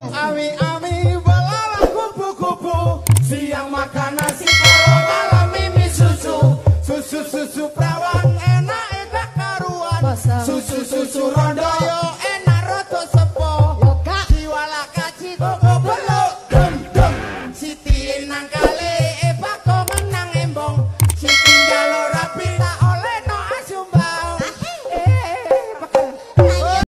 Ami-ami belalang kupu-kupu. Siang makan nasi kalau malam mimi susu. Susu-susu perawan enak-enak karuan. Susu-susu rondo yo enak roto sepo. Siwala kaci koko belok Dem-dem Siti nangka